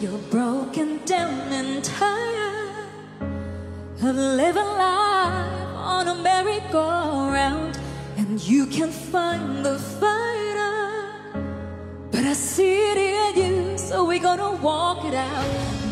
You're broken down and tired of living life on a merry-go-round, and you can find the fighter. But I see it in you, so we're gonna walk it out.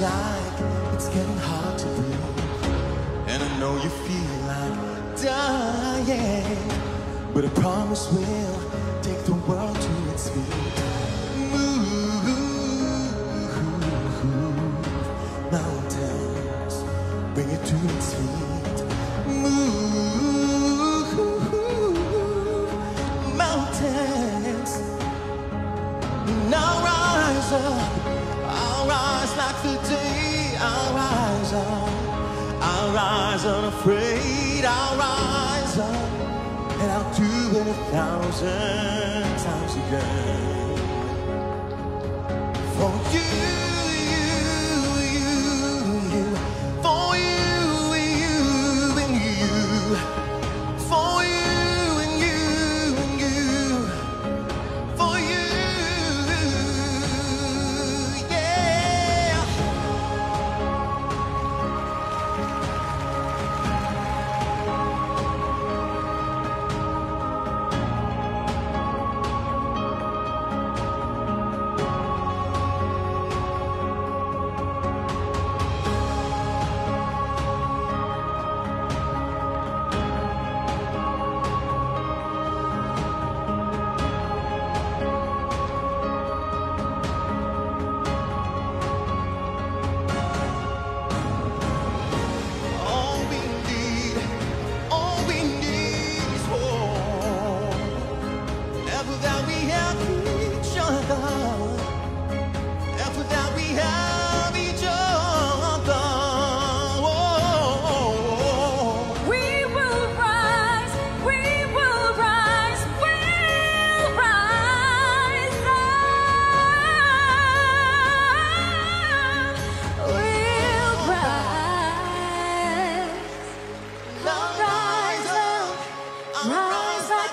Like it's getting hard to breathe. And I know you feel like dying, but I promise we'll take the world to its feet. Move mountains, bring it to its feet. Move mountains. I'll rise up, rise like the day. I'll rise up, I'll rise unafraid. I'll rise up, and I'll do it a thousand times again.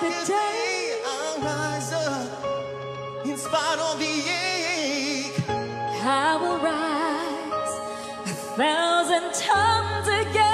the day I rise up, in spite of the ache, I will rise a thousand times again.